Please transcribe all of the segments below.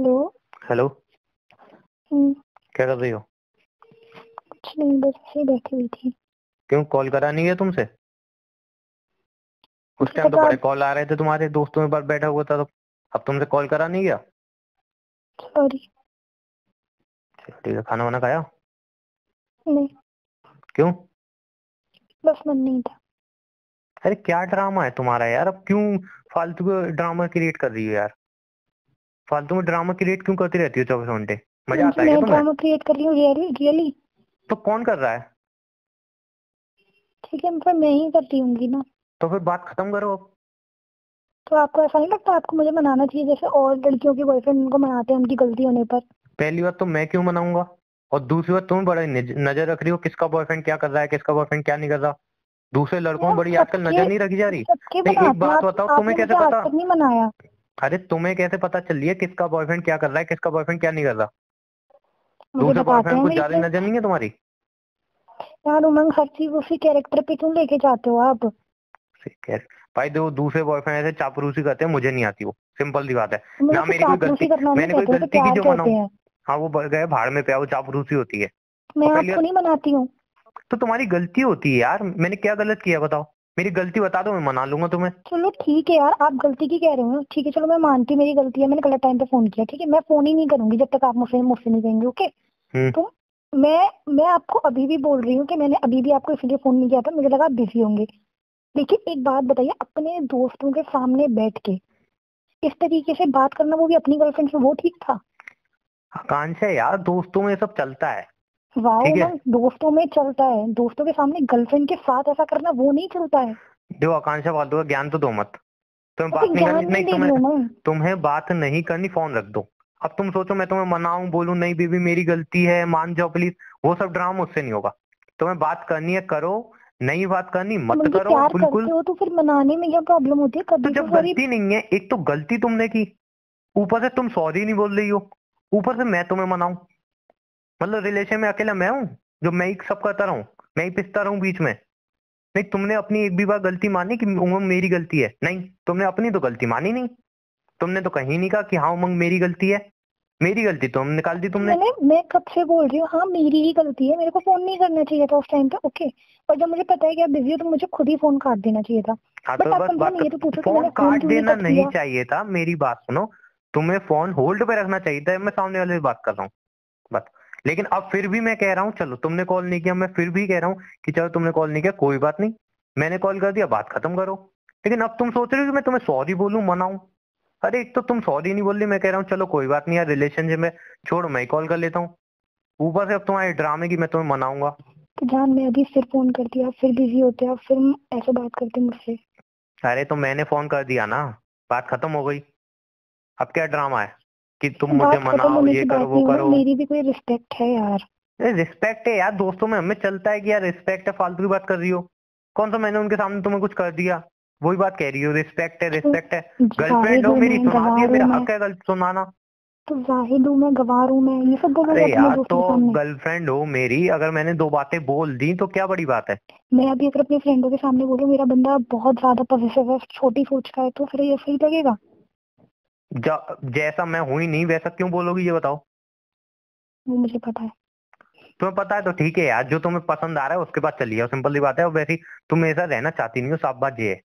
Hello. Hello. हम्म, क्या कर रही हो? कुछ नहीं बस ऐसे बैठी हुई थी। क्यों कॉल करा नहीं है तुमसे? उस टाइम तो बड़े कॉल आ रहे थे तुम्हारे दोस्तों के पास बैठा हुआ था तो अब तुमसे कॉल करा नहीं गया? सॉरी। ठीक है खाना वाना खाया? नहीं। क्यों? बस मन नहीं था। अरे क्या ड्रामा है तुम्हारा यार अब क्यों फालतू का ड्रामा क्रिएट कर रही हो यार? फालतू में ड्रामा क्रिएट क्यों करती रहती हो चौबीस घंटे? मज़ा आता है ड्रामा क्रिएट कर रही हूँ रियली रियली तो कौन कर रहा है? ठीक है पर मैं ही करती हूँगी ना। तो फिर बात खत्म करो अब। तो आपको ऐसा नहीं लगता आपको मुझे मनाना चाहिए जैसे और लड़कियों के बॉयफ्रेंड उनको मनाते हैं उनकी गलती होने पर? पहली बात तो मैं क्यों मनाऊँगा? और दूसरी बात तुम बड़ा नज़र रख रही हो किसका बॉयफ्रेंड क्या कर रहा है किसका बॉयफ्रेंड क्या नहीं कर रहा? दूसरे लड़कों में बड़ी आजकल नज़र नहीं रखी जा रही। एक बात बताओ, तुम्हें कैसे पता? नहीं मनाया। अरे तुम्हें कैसे पता चल रही है किसका बॉयफ्रेंड क्या कर रहा है किसका बॉयफ्रेंड क्या नहीं कर रहा? दूसरे बॉयफ्रेंड हैं कुछ ज़्यादा नज़र नहीं है तुम्हारी। यार उमंग हर चीज़ उसी कैरेक्टर पे क्यों लेके जाते हो आप? भाई देखो दूसरे बॉयफ्रेंड ऐसे चापरूसी करते हैं मुझे नहीं आती वो। सिंपल सी बात है। ना तो मेरी कोई गलती मैंने कोई गलती की जो मनाऊं। हाँ। वो गए भाड़ में पे वो चापरूसी होती है। मैं तो आपको नहीं मनाती हूँ। तो तुम्हारी गलती होती है यार। मैंने क्या गलत किया बताओ? मेरी गलती बता दो मैं मना लूँगा तुम्हें। चलो ठीक है यार आप गलती की कह रहे हो। ठीक है चलो मैं मानती हूँ मेरी गलती है मैंने गलत टाइम पे फ़ोन किया ठीक है? मैं फ़ोन ही नहीं करूँगी जब तक आप मुझसे मुझसे नहीं कहेंगे ओके हम्म। तो मैं मैं आपको अभी भी बोल रही हूँ कि मैंने अभी भी आपको इसलिए फ़ोन नहीं किया था मुझे लगा आप बिज़ी होंगे। लेकिन एक बात बताइए अपने दोस्तों के सामने बैठ के इस तरीके से बात करना वो भी अपनी गर्लफ्रेंड से वो ठीक था? आकांक्षा यार दोस्तों में सब चलता है। वाह। दोस्तों में चलता है। दोस्तों के सामने गर्लफ्रेंड के साथ ऐसा करना वो नहीं चलता है। देखो आकांक्षा फालतू का ज्ञान तो दो मत। तुम्हें तो बात नहीं करनी नहीं तुम्हें तुम्हें बात नहीं करनी फ़ोन रख दो। अब तुम सोचो मैं तुम्हें मनाऊं बोलूँ नहीं बेबी मेरी गलती है मान जाओ प्लीज़ वो सब ड्रामा मुझसे नहीं होगा। तुम्हें बात करनी है करो। नहीं बात करनी मत करो बिल्कुल। हो तो फिर मनाने में क्या प्रॉब्लम होती है? तो कभी तो जब गलती नहीं है एक तो गलती तुमने की। ऊपर से तुम सॉरी नहीं बोल रही हो। ऊपर से मैं तुम्हें मनाऊं। मतलब रिलेशन में अकेला मैं हूँ? जो मैं ही सब करता रहूँ मैं ही पिसता रहूँ बीच में? नहीं तुमने अपनी एक भी बार गलती मानी कि उमंग मेरी गलती है? नहीं तुमने अपनी तो गलती मानी नहीं। तुमने तो कहीं नहीं कहा कि हाँ उमंग मेरी गलती है। मेरी गलती तो हम निकाल दी तुमने। मैंने मैं कब से बोल रही हूँ हाँ मेरी ही गलती है मेरे को फ़ोन नहीं करना चाहिए था उस टाइम पे ओके और जब मुझे पता है कि आप बिज़ी हो तो मुझे खुद ही फ़ोन काट देना चाहिए था। हाँ तो बस बात ये तो पूछो फ़ोन काट देना नहीं चाहिए था मेरी बात सुनो। तुम्हें फ़ोन होल्ड पे रखना चाहिए था मैं सामने वाले से बात कर रहा हूँ। बस। लेकिन अब फिर भी मैं कह रहा हूँ चलो तुमने कॉल नहीं किया मैं फिर भी कह रहा हूँ कि चलो तुमने कॉल नहीं किया कोई बात नहीं। मैंने कॉल कर दिया बात खत्म करो। लेकिन अब तुम सोच रहे हो कि मैं तुम्हें सॉरी बोलूँ मनाऊं? अरे एक तो तुम सॉरी नहीं बोल रही मैं कह रहा हूँ चलो कोई बात नहीं यार रिलेशनशिप में छोड़ो मैं कॉल कर लेता हूँ। ऊपर से अब तुम्हारे ड्रामे की मैं तुम्हें मनाऊँगा। तो जान मैं अभी फिर फ़ोन कर दिया फिर बिज़ी होते आप फिर ऐसे बात करते मुझसे। अरे तो मैंने फ़ोन कर दिया ना बात खत्म हो गई। अब क्या ड्रामा है? कि तुम मुझे मनाओ ये करो वो करो। मेरी भी कोई रिस्पेक्ट है यार। रिस्पेक्ट है यार दोस्तों में हमें चलता है कि यार रिस्पेक्ट है फालतू की बात कर रही हो। कौन सा मैंने उनके सामने तुम्हें कुछ कर दिया? वही बात कह रही हो रिस्पेक्ट है रिस्पेक्ट है। गर्लफ्रेंड हो हूँ मेरी सुना दिया हूँ मेरा हक है गलत सुनाना। तो जाहिद हूँ मैं गवार हूँ मैं ये सब बोलोगे अरे यार तो गर्लफ्रेंड हो मेरी अगर मैंने दो बातें बोल दी तो क्या बड़ी बात है? मैं अभी अगर अपने फ्रेंडों के सामने बोलूँ मेरा बंदा बहुत ज़्यादा पॉजिटिव है छोटी सोच का है तो फिर ये सही लगेगा? जैसा मैं हुई नहीं वैसा क्यों बोलोगी ये बताओ। वो मुझे पता है। तुम्हें पता है तो ठीक है यार जो तुम्हें पसंद आ रहा है उसके बाद चलिए। सिंपल सी बात है और वैसे तुम साथ रहना चाहती नहीं हो साफ़ बात ये है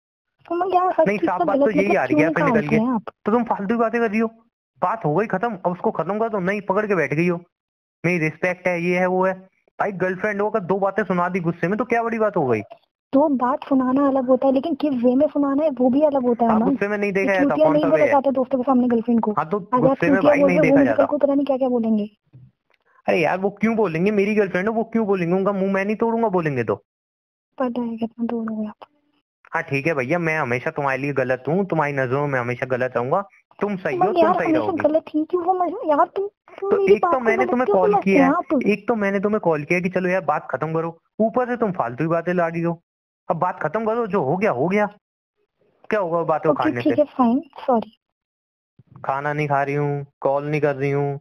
तो हर नहीं, साफ़ बात तो यही मतलब आ रही है, फिर निकल। हैं आप? तो तुम फालतू बातें कर रही हो। बात हो गई खत्म अब उसको खत्म कर दो। नहीं पकड़ के बैठ गई हो। मेरी रिस्पेक्ट है ये है वो है। भाई गर्लफ्रेंड हो अगर दो बातें सुना दी गुस्से में तो क्या बड़ी बात हो गई? तो बात सुनाना अलग होता है लेकिन किस वे में सुनाना है वो भी अलग होता है हाँ ना। गुस्से में नहीं देखा जाता कौन नहीं बोला जाता दोस्तों के सामने गर्लफ्रेंड को। हाँ तो गुस्से में भाई नहीं देखा जाता। को पता नहीं क्या क्या बोलेंगे। अरे यार वो क्यों बोलेंगे? मेरी गर्लफ्रेंड है वो क्यों बोलेंगे? उनका मुँह मैं नहीं तोड़ूँगा बोलेंगे तो। पता है कितना हो आप। हाँ ठीक है भैया मैं हमेशा तुम्हारे लिए गलत हूँ तुम्हारी नज़रों में हमेशा गलत रहूँगा। तुम सही हो तुम सही हमेशा रहोगी। गलत ही क्यों समझ यार तुम तुम तो एक तो मैंने तुम्हें कॉल किया है एक तो मैंने तुम्हें कॉल किया कि चलो यार बात खत्म करो। ऊपर से तुम फालतू की बातें ला रही हो। अब बात खत्म करो जो हो गया हो गया। क्या होगा बातों ओके खाने ठीक से है फाइन सॉरी खाना नहीं खा रही हूँ कॉल नहीं कर रही हूँ।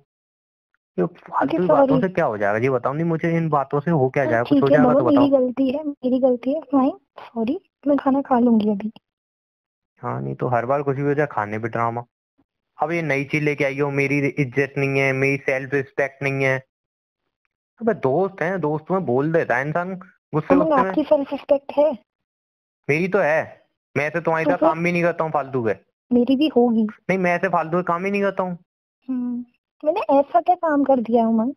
ये फालतू बातों से क्या हो जाएगा? ये बताओ नहीं मुझे इन बातों से हो क्या जाएगा? कुछ हो जाएगा तो मेरी बताओ। गलती है मेरी गलती है फाइन सॉरी मैं खाना खा लूँगी अभी। हाँ नहीं तो हर बार कुछ भी हो जाए खाने पे ड्रामा अब ये नई चीज़ लेके आई हो मेरी इज़्ज़त नहीं है मेरी सेल्फ रिस्पेक्ट नहीं है। अबे दोस्त हैं दोस्त में बोल देता है इंसान गुस्से गुस्से में आपकी सेल्फ रिस्पेक्ट है। मेरी तो है। मैं ऐसे तुम्हारी तो तरह काम भी नहीं करता हूँ फालतू के। मेरी भी होगी। नहीं मैं ऐसे फालतू के काम ही नहीं करता हूँ। हम्म, मैंने ऐसा क्या काम कर दिया उमंग?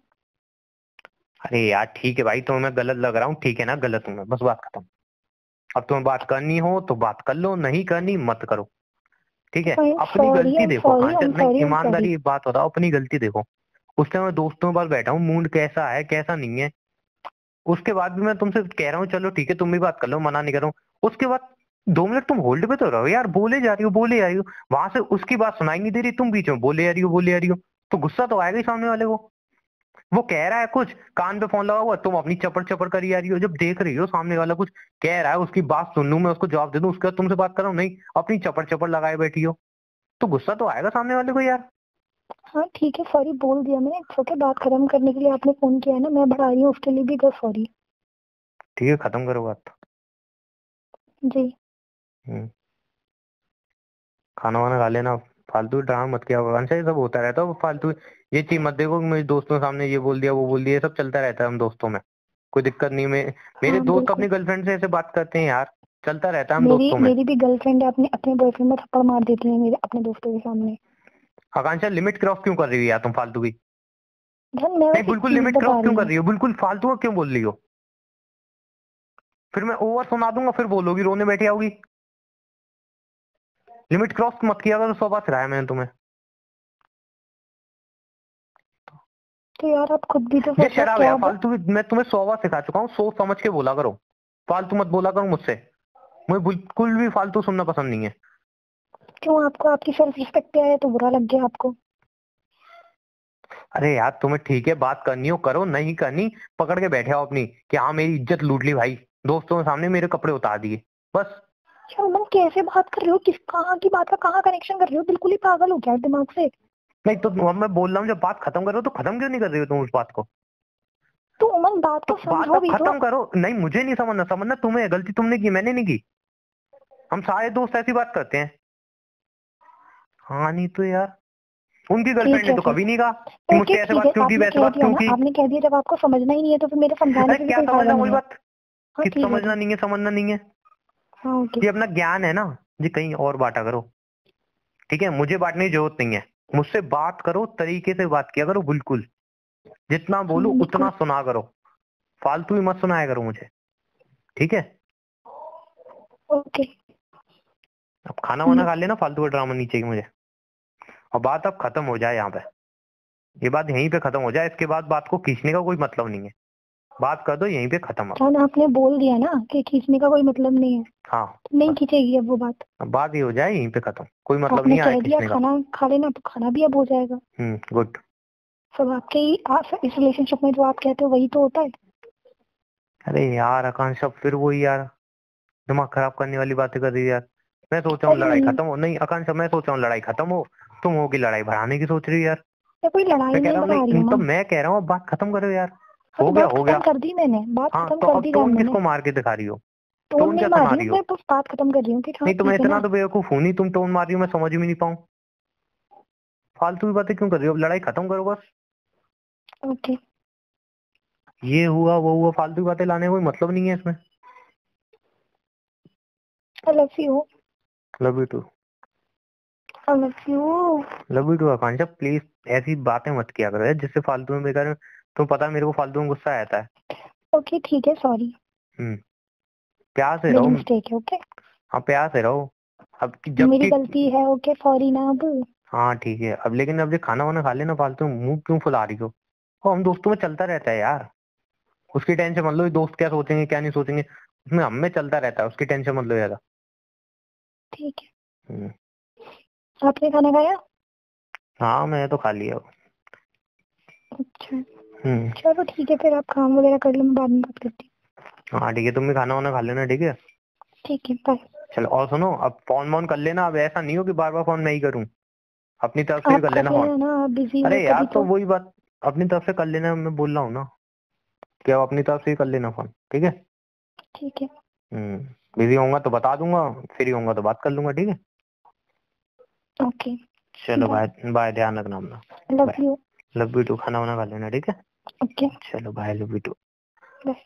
अरे यार ठीक है भाई तुम्हें मैं गलत लग रहा हूँ। ठीक है ना गलत हूँ मैं बस बात खत्म। अब तुम्हें बात करनी हो तो बात कर लो नहीं करनी मत करो। ठीक है? अपनी गलती देखो ईमानदारी बात बताओ अपनी गलती देखो। उस टाइम मैं दोस्तों के पास बैठा हूँ मूड कैसा है कैसा नहीं है? उसके बाद भी मैं तुमसे कह रहा हूँ, चलो ठीक है, तुम भी बात कर लो, मना नहीं कर। उसके बाद दो मिनट तुम होल्ड पे तो रहो, यार, बोले जा रही हो, बोले जा रही हो। वहाँ से उसकी बात सुनाई नहीं दे रही तुम बीच में, बोले जा रही हो, बोले जा रही हो। तो गुस्सा तो आएगा ही सामने वाले को। वो कह रहा है कुछ, कान पे फ़ोन लगा हुआ, तुम अपनी चपड़ चपड़ करी जा रही हो, जब देख रही हो सामने वाला कुछ, कह रहा है उसकी बात सुन लू, मैं उसको जवाब दे दूँ, उसके बाद तुमसे बात कर रहा हूँ, नहीं, अपनी चपड़ चपड़ लगाए बैठी हो। तो गुस्सा तो आएगा सामने वाले को यार। हाँ ठीक है सॉरी बोल दिया मैंने। इट्स ओके बात खत्म करने के लिए आपने फ़ोन किया है ना मैं बढ़ा रही हूँ उसके लिए भी तो सॉरी ठीक है खत्म करो बात। जी। हम्म। खाना वाना खा लेना फालतू ड्रामा मत किया भगवान से ये सब होता रहता है फालतू ये चीज़ मत देखो मेरे दोस्तों सामने ये बोल दिया वो बोल दिया सब चलता रहता है हम दोस्तों में। कोई दिक्कत नहीं मैं मेरे हाँ, दोस्त अपनी गर्लफ्रेंड से ऐसे बात करते हैं यार चलता रहता है हम दोस्तों में। मेरी भी गर्लफ्रेंड है अपने अपने बॉयफ्रेंड में थप्पड़ मार देती है मेरे अपने दोस्तों के सामने। आकांक्षा लिमिट क्रॉस क्यों कर रही हो यार तुम फालतू की? नहीं बिल्कुल लिमिट क्रॉस क्यों कर रही हो? बिल्कुल फालतू का क्यों बोल रही हो? फिर मैं ओवर सुना दूँगा फिर बोलोगी रोने बैठी आओगी। लिमिट क्रॉस मत किया करो सौ बार सिखाया मैंने तुम्हें। तो यार आप खुद भी तो ये शराब है फालतू मैं तुम्हें सौ बार सिखा चुका हूँ सोच समझ के बोला करो। फालतू मत बोला करो मुझसे। मुझे बिल्कुल भी फालतू सुनना पसंद नहीं है। क्यों आपको आपकी सेल्फ रिस्पेक्ट पे आया तो बुरा लग गया आपको? अरे यार तुम्हें ठीक है बात करनी हो करो नहीं करनी पकड़ के बैठे हो अपनी कि हाँ मेरी इज़्ज़त लूट ली भाई दोस्तों के सामने मेरे कपड़े उतार दिए बस। यार उमंग कैसे बात कर रहे हो? किस कहाँ की बात का कहाँ कनेक्शन कर रहे हो? बिल्कुल ही पागल हो गया दिमाग से। नहीं तो मैं बोल रहा हूँ जब बात खत्म करो तो खत्म क्यों नहीं कर रही हो तुम उस बात को? तो उमंग बात तो को समझो भी तो। खत्म करो। नहीं मुझे नहीं समझना समझना तुम्हें गलती तुमने की मैंने नहीं की। हम सारे दोस्त ऐसी बात करते हैं। हाँ नहीं तो यार। उनकी गर्लफ्रेंड ने तो कभी नहीं कहा कि मुझसे ऐसे बात क्यों की वैसे बात क्यों की? आपने कह दिया जब आपको समझना ही नहीं है तो फिर मेरे समझाने से क्या समझना वही है। बात? हाँ कि समझना नहीं है समझना नहीं है। हाँ ये अपना ज्ञान है ना ये कहीं और बांटा करो। ठीक है मुझे बांटने की ज़रूरत नहीं है। मुझसे बात करो तरीके से बात किया करो बिल्कुल। जितना बोलूँ हाँ, उतना सुना करो। फालतू ही मत सुनाया करो मुझे। ठीक है? ओके। अब खाना वाना। खा लेना फालतू का ड्रामा नहीं चाहिए मुझे। और बात अब खत्म हो जाए यहाँ पे। ये बात यहीं पे खत्म हो जाए इसके बाद बात को खींचने का कोई मतलब नहीं है। बात कर दो यहीं पे खत्म जान आपने बोल दिया ना कि खींचने का कोई मतलब नहीं है। हाँ। तो नहीं खींचेगी अब वो बात। बात ये हो जाए यहीं पे खत्म। कोई मतलब नहीं कह दिया खाना खा लेना तो खाना भी अब हो जाएगा। Hmm good. सब आपके ही आप इस रिलेशनशिप में जो आप कहते हो वही तो होता है। अरे यार आकांक्षा फिर वही यार। दिमाग खराब करने वाली बातें कर रही है यार। मैं सोच रहा हूँ लड़ाई खत्म हो नहीं आकांक्षा मैं सोच रहा हूँ लड़ाई खत्म हो। तुम होगी लड़ाई बढ़ाने की सोच रही हो यार। मैं कोई लड़ाई मैं कह नहीं रहा हूँ नहीं तो मैं कह रहा हूँ बात खत्म करो यार। हाँ, हो तो गया हो गया। कर दी मैंने बात हाँ खत्म तो कर दी मैंने। किसको मार के दिखा रही हो? टोन नहीं क्या मार रही हूँ हो? मैं बस बात खत्म कर रही हूँ कि हाँ नहीं तो मैं ठीक है इतना तो बेवकूफ़ हूँ नहीं तुम टोन मार रही हो मैं समझ भी नहीं पाऊँ। फालतू की बातें क्यों कर रही हो? लड़ाई खत्म करो बस। ओके। ये हुआ वो हुआ फालतू की बातें लाने का कोई मतलब नहीं है इसमें। Love you love you too love too Akanksha please ऐसी बातें मत किया करो जिससे फालतू में बेकार तुम पता मेरे को फालतू में गुस्सा आता है। ओके ठीक है सॉरी। हम्म प्यार से रहो। मिस्टेक है ओके? हाँ प्यार से रहो। अब कि- मेरी गलती है ओके सॉरी ना अब। हाँ ठीक है। अब लेकिन अब जो खाना वाना खा लेना फालतू मुँह क्यों फुला रही हो? वो हम दोस्तों में चलता रहता है यार। उसकी टेंशन मत लो दोस्त क्या सोचेंगे क्या नहीं सोचेंगे। उसमें हम में चलता रहता है उसकी टेंशन मत लो ज़्यादा। ठीक है। हम्म, आपने खाना खाया? हाँ मैं तो खा लिया। अच्छा। हम्म। चलो ठीक है फिर आप काम वगैरह कर लो मैं बाद में बात करती हूँ। हाँ ठीक है तुम भी खाना वाना खा लेना ठीक है? ठीक है बाय चलो और सुनो अब फ़ोन वोन कर लेना अब ऐसा नहीं हो कि बार बार फ़ोन मैं ही करूँ। अपनी तरफ़ से कर लेना फ़ोन। अरे यार तभी तो। वही बात अपनी तरफ़ से कर लेना मैं बोल रहा हूँ ना कि अब अपनी तरफ़ से ही कर लेना फ़ोन ठीक है? ठीक है। हम्म बिज़ी होऊँगा तो बता दूँगा फ्री होऊँगा तो बात कर लूँगा ठीक है? ओके चलो बाय। बाय ध्यान रखना अपना। Love you love you too खाना वाना खा लेना ठीक है? ओके चलो bye love you too bye